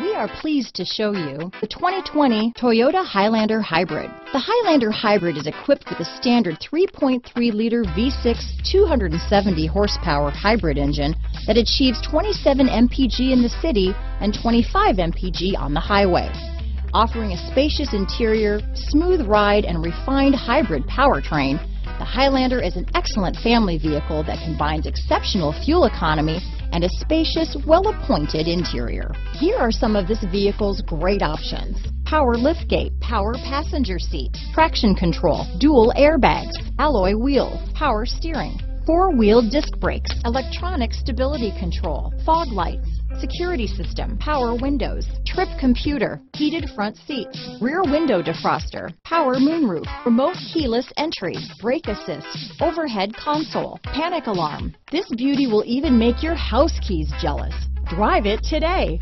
We are pleased to show you the 2020 Toyota Highlander Hybrid. The Highlander Hybrid is equipped with a standard 3.3-liter V6 270 horsepower hybrid engine that achieves 27 mpg in the city and 25 mpg on the highway. Offering a spacious interior, smooth ride, and refined hybrid powertrain, the Highlander is an excellent family vehicle that combines exceptional fuel economy and a spacious, well-appointed interior. Here are some of this vehicle's great options. Power liftgate, power passenger seat, traction control, dual airbags, alloy wheels, power steering, four-wheel disc brakes, electronic stability control, fog lights, security system, power windows, trip computer, heated front seats, rear window defroster, power moonroof, remote keyless entry, brake assist, overhead console, panic alarm. This beauty will even make your house keys jealous. Drive it today.